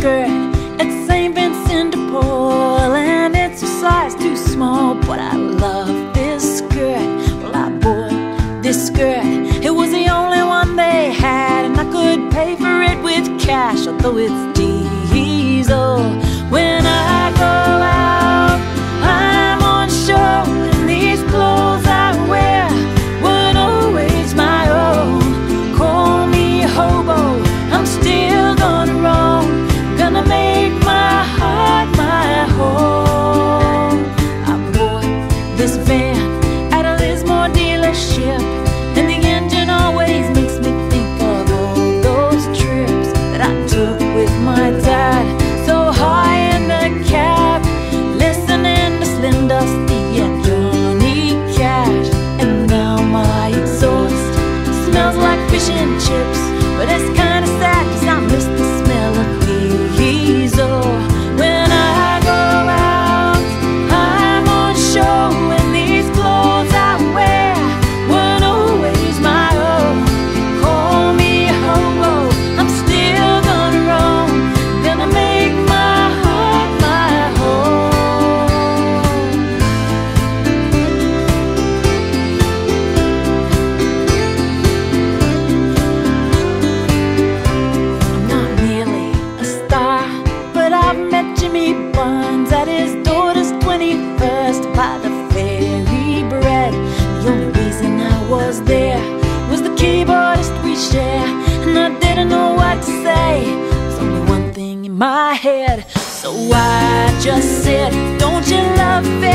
skirt at St. Vincent de Paul, and it's a size too small, but I love this skirt. Well, I bought this skirt, it was the only one they had, and I could pay for it with cash, although it's diesel. But it's kinda 21st by the fairy bread. The only reason I was there was the keyboardist we share, and I didn't know what to say. There's only one thing in my head, so I just said, Don't you love it?